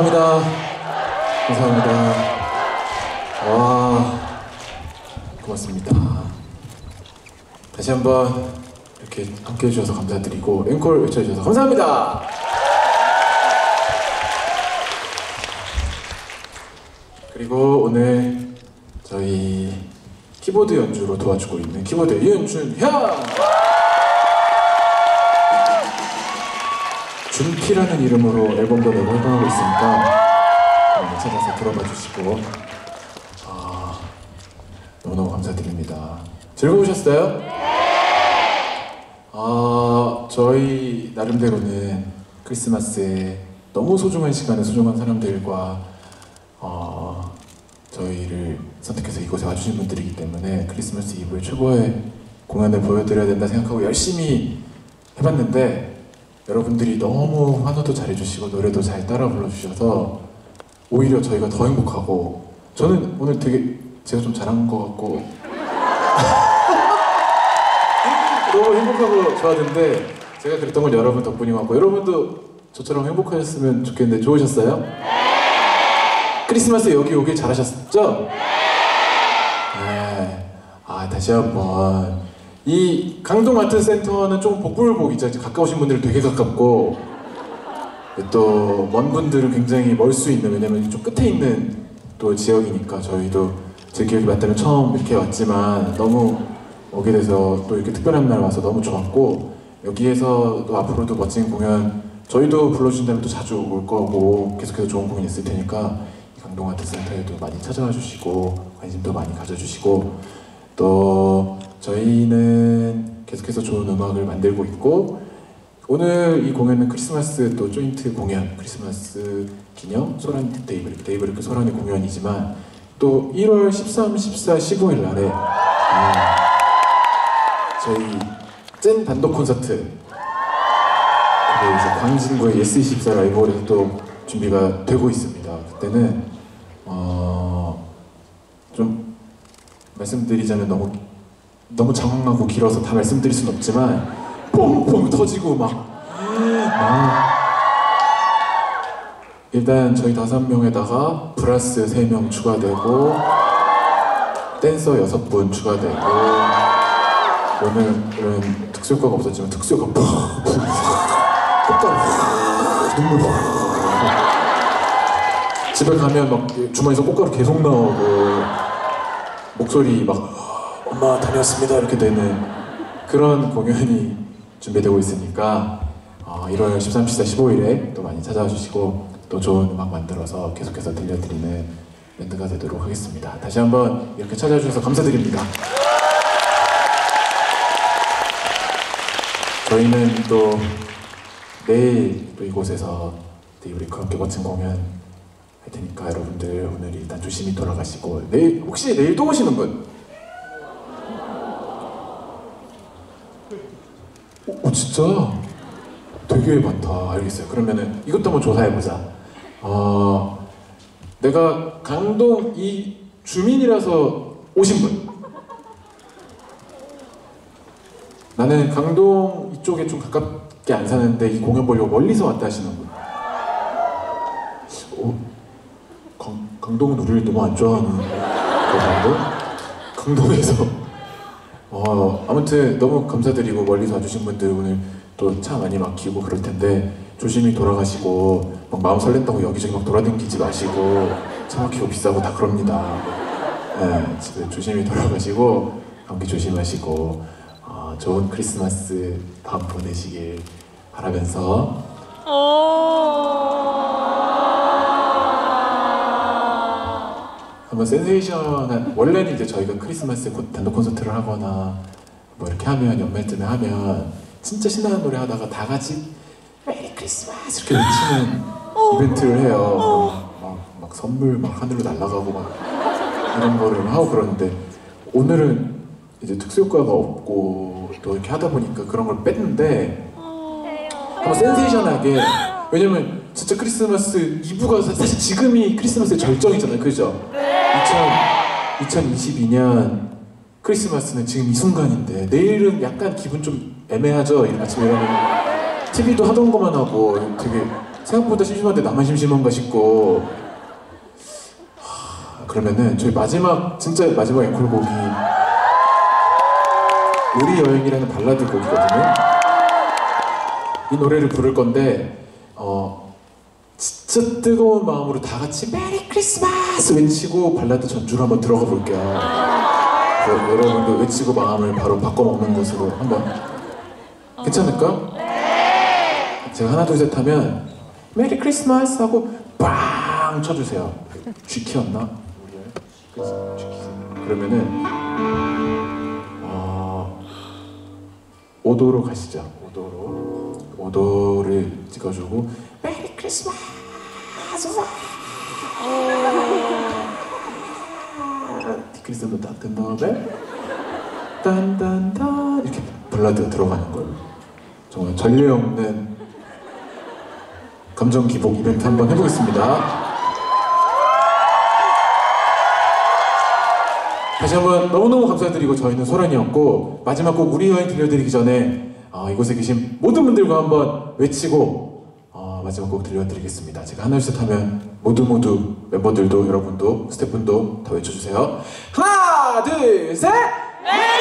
감사합니다. 감사합니다. 와, 고맙습니다. 다시 한번 이렇게 함께 해주셔서 감사드리고 앵콜 외쳐주셔서 감사합니다. 그리고 오늘 저희 키보드 연주로 도와주고 있는 키보드 이은준 형! 준피라는 이름으로 앨범도 내고 활동하고 있으니까 네, 찾아서 들어봐 주시고 아, 너무너무 감사드립니다. 즐거우셨어요? 아, 저희 나름대로는 크리스마스에 너무 소중한 시간에 소중한 사람들과 어, 저희를 선택해서 이곳에 와주신 분들이기 때문에 크리스마스 이브에 최고의 공연을 보여드려야 된다 생각하고 열심히 해봤는데 여러분들이 너무 환호도 잘해주시고 노래도 잘 따라 불러주셔서 오히려 저희가 더 행복하고 저는 오늘 되게 제가 좀 잘한 것 같고 너무 행복하고 좋았는데 제가 그랬던 건 여러분 덕분인 것 같고 여러분도 저처럼 행복하셨으면 좋겠는데 좋으셨어요? 크리스마스 여기 오길 잘하셨죠? 네. 아 다시 한번 이 강동 아트 센터는 좀 복불복이죠. 가까우신 분들은 되게 가깝고 또 먼 분들은 굉장히 멀 수 있는 왜냐면 좀 끝에 있는 또 지역이니까 저희도 제 기억이 맞다면 처음 이렇게 왔지만 너무 오게 돼서 또 이렇게 특별한 날 와서 너무 좋았고 여기에서 또 앞으로도 멋진 공연 저희도 불러주신다면 또 자주 올 거고 계속해서 좋은 공연 있을 테니까 이 강동 아트 센터에도 많이 찾아와 주시고 관심도 많이 가져주시고 또 저희는 계속해서 좋은 음악을 만들고 있고 오늘 이 공연은 크리스마스 또 조인트 공연 크리스마스 기념 소란 데이브레이크 데이브레이크 소란의 공연이지만 또 1월 13, 14, 15일 날에 음, 저희 찐 단독 콘서트 그리고 이제 광진구의 예스24 라이브홀에서 또 준비가 되고 있습니다. 그때는 어, 좀 말씀드리자면 너무 너무 장황하고 길어서 다 말씀드릴 순 없지만 뽕뽕 터지고 막, 막 일단 저희 다섯 명에다가 플러스 세 명 추가되고 댄서 여섯 분 추가되고 오늘은 특수효과가 없었지만 특수효과 푹 꽃가루 눈물 집에 가면 막 주머니에서 꽃가루 계속 나오고 목소리 막 엄마 다녀왔습니다 이렇게 되는 그런 공연이 준비되고 있으니까 어, 1월 13, 14, 15일에 또 많이 찾아와 주시고 또 좋은 음악 만들어서 계속해서 들려드리는 밴드가 되도록 하겠습니다. 다시 한번 이렇게 찾아주셔서 감사드립니다. 저희는 또 내일 또 이곳에서 데이브레이크와 함께 멋진 공연 할 테니까 여러분들 오늘 일단 조심히 돌아가시고 내일 혹시 내일 또 오시는 분? 어, 진짜 되게 많다. 알겠어요. 그러면은 이것도 한번 조사해보자. 어, 내가 강동 이 주민이라서 오신 분. 나는 강동 이쪽에 좀 가깝게 안 사는데 이 공연 보려고 멀리서 왔다 하시는 분. 어, 강, 강동은 우리를 너무 안 좋아하는 거라고? 강동에서 어, 아무튼 너무 감사드리고 멀리서 와주신 분들 오늘 또 차 많이 막히고 그럴 텐데 조심히 돌아가시고 막 마음 설렌다고 여기저기 막 돌아다니지 마시고 차 막히고 비싸고 다 그럽니다. 네, 집에 조심히 돌아가시고 감기 조심하시고 어, 좋은 크리스마스 밤 보내시길 바라면서 한번 센세이션한 원래는 이제 저희가 크리스마스 콘- 단독 콘서트를 하거나 뭐 이렇게 하면 연말쯤에 하면 진짜 신나는 노래 하다가 다 같이 메리 크리스마스 이렇게 외치는 이벤트를 해요. 막, 막 선물 막 하늘로 날아가고 막 이런 거를 하고 그러는데 오늘은 이제 특수효과가 없고 또 이렇게 하다 보니까 그런 걸 뺐는데 한번 센세이션하게. 왜냐면 진짜 크리스마스 이브가 사- 사실 지금이 크리스마스의 절정이잖아요. 그죠? 2000, 2022년 크리스마스는 지금 이 순간인데 내일은 약간 기분 좀 애매하죠 이 아침에 일어나면 TV도 하던 것만 하고 되게 생각보다 심심한데 나만 심심한가 싶고 하, 그러면은 저희 마지막 진짜 마지막 앵콜곡이 우리 여행이라는 발라드 곡이거든요. 이 노래를 부를 건데 어 진짜 뜨거운 마음으로 다 같이 Merry Christmas 외치고 발라드 전주로 한번 들어가 볼게요. 여러분도 외치고 마음을 바로 바꿔 먹는 것으로 한번 괜찮을까? 제가 하나 둘 셋 하면 메리 크리스마스 하고 빵 쳐주세요. 쥐키세요. 그러면은 어, 5도로 가시죠. 5도로 5도를 찍어주고 메리 크리스마스 디크리스도 따뜻한 다음에 딴딴딴 이렇게 발라드가 들어가는 걸로. 정말 전례 없는 감정 기복 이벤트 한번 해보겠습니다. 다시 한번 너무너무 감사드리고 저희는 소란이었고 마지막 곡 우리 여행 들려드리기 전에 어, 이곳에 계신 모든 분들과 한번 외치고 어, 마지막 곡 들려드리겠습니다. 제가 하나 둘셋 하면 모두 모두 멤버들도 여러분도 스태프분도 다 외쳐주세요. 하나 둘 셋. 메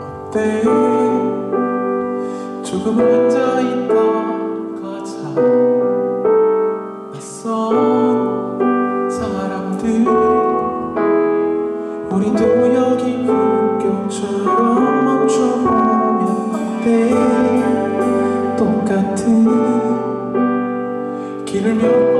어때? 조금 앉아있던 가자 낯선 사람들. 우리도 여기 풍경처럼 멈춰보면 어때? 똑같은 길을 몇 번